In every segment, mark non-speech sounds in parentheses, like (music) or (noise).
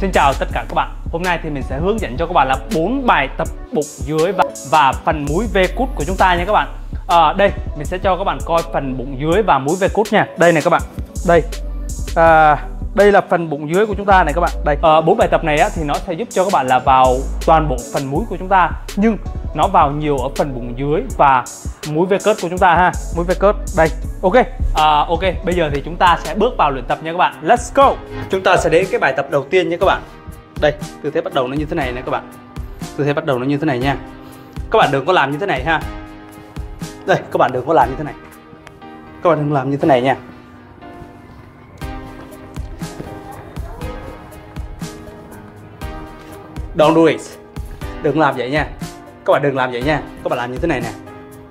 Xin chào tất cả các bạn. Hôm nay thì mình sẽ hướng dẫn cho các bạn là bốn bài tập bụng dưới và, và phần múi V cút của chúng ta nha các bạn. À, Đây mình sẽ cho các bạn coi phần bụng dưới và múi V cút nha. Đây này các bạn. Đây. À, đây là phần bụng dưới của chúng ta này các bạn. Đây. Ờ, bốn bài tập này á, thì nó sẽ giúp cho các bạn là vào toàn bộ phần mũi của chúng ta nhưng nó vào nhiều ở phần bụng dưới và mũi V cớt của chúng ta ha. Mũi V cớt đây ok à, ok bây giờ thì chúng ta sẽ bước vào luyện tập nha các bạn. Let's go. Chúng ta sẽ đến cái bài tập đầu tiên nha các bạn. Đây tư thế bắt đầu nó như thế này nè các bạn. Tư thế bắt đầu nó như thế này nha. Các bạn đừng có làm như thế này ha. Đây các bạn đừng có làm như thế này. Các bạn đừng làm như thế này nha. Don't do it. Đừng làm vậy nha. Các bạn đừng làm vậy nha. Các bạn làm như thế này nè.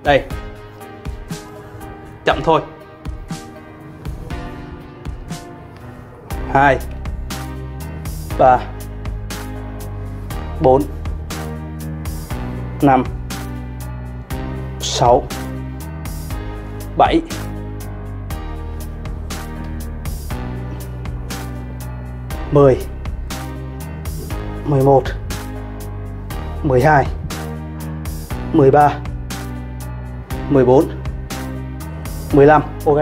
Đây. Chậm thôi. Hai ba bốn năm sáu bảy. Mười 11 12 13 14 15 Ok.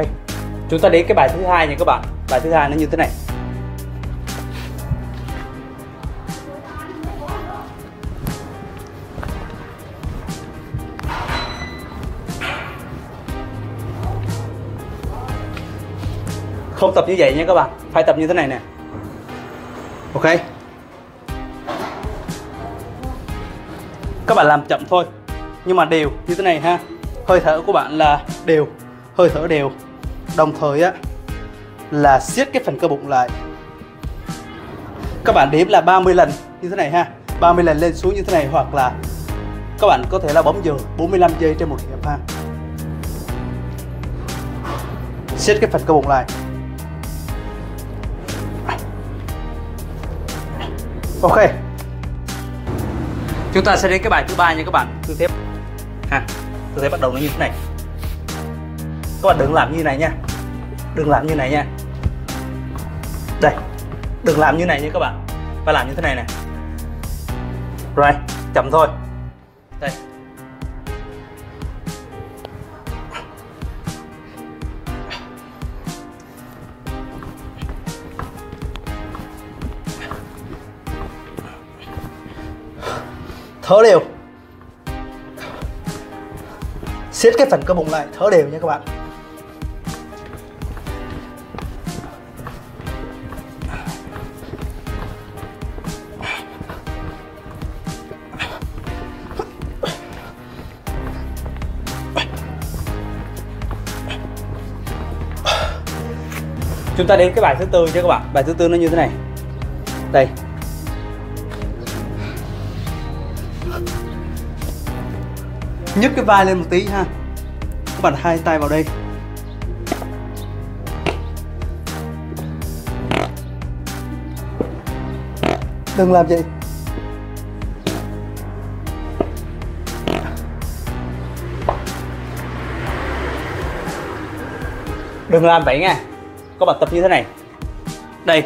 Chúng ta đến cái bài thứ hai nha các bạn. Bài thứ hai nó như thế này. Không tập như vậy nha các bạn, Phải tập như thế này nè. Ok. Các bạn làm chậm thôi, nhưng mà đều như thế này ha. Hơi thở của bạn là đều hơi thở đều. Đồng thời á, là siết cái phần cơ bụng lại. Các bạn đếm là 30 lần như thế này ha. 30 lần lên xuống như thế này hoặc là các bạn có thể là bấm giờ 45 giây trên một hiệp ha. Siết cái phần cơ bụng lại. Ok. Chúng ta sẽ đến cái bài thứ ba nha các bạn. Tư thế ha tư thế bắt đầu nó như thế này các bạn đừng làm như này nha. Đừng làm như này nha. Đây, đừng làm như này nha các bạn. Phải làm như thế này nè. Rồi, chậm thôi. Đây. Thở đều. Siết cái phần cơ bụng lại, thở đều nha các bạn. Chúng ta đến cái bài thứ tư chứ các bạn? Bài thứ tư nó như thế này. Đây. Nhấc cái vai lên một tí ha. Các bạn hai tay vào đây. Đừng làm vậy. Đừng làm vậy nghe các bạn tập như thế này. Đây.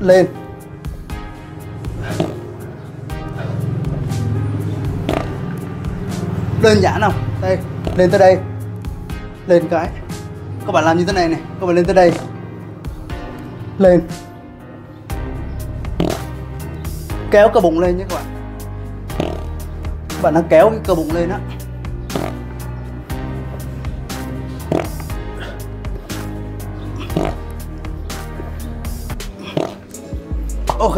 Lên. Đơn giản không? Đây, lên tới đây. Lên cái. Các bạn làm như thế này này, các bạn lên tới đây. Lên kéo cơ bụng lên nhé các bạn. Các bạn đang kéo cái cơ bụng lên á. Ok.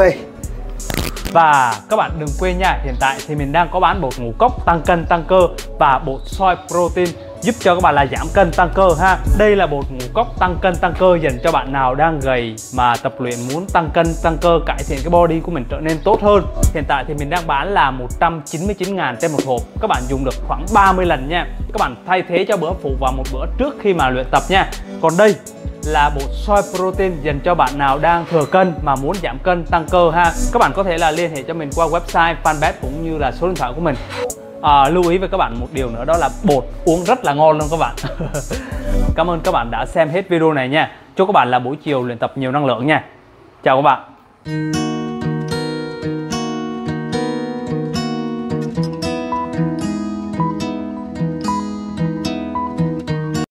Và các bạn đừng quên nha, hiện tại thì mình đang có bán bột ngũ cốc tăng cân tăng cơ và bột soy protein giúp cho các bạn là giảm cân tăng cơ ha. Đây là bột ngũ cốc tăng cân tăng cơ dành cho bạn nào đang gầy mà tập luyện muốn tăng cân tăng cơ, cải thiện cái body của mình trở nên tốt hơn. Hiện tại thì mình đang bán là 199 ngàn trên một hộp. Các bạn dùng được khoảng 30 lần nha. Các bạn thay thế cho bữa phụ vào một bữa trước khi mà luyện tập nha. Còn đây là bột soy protein dành cho bạn nào đang thừa cân mà muốn giảm cân tăng cơ ha các bạn có thể là liên hệ cho mình qua website, fanpage cũng như là số điện thoại của mình à, lưu ý với các bạn một điều nữa đó là bột uống rất là ngon luôn các bạn. (laughs) Cảm ơn các bạn đã xem hết video này nha. Chúc các bạn là buổi chiều luyện tập nhiều năng lượng nha. Chào các bạn.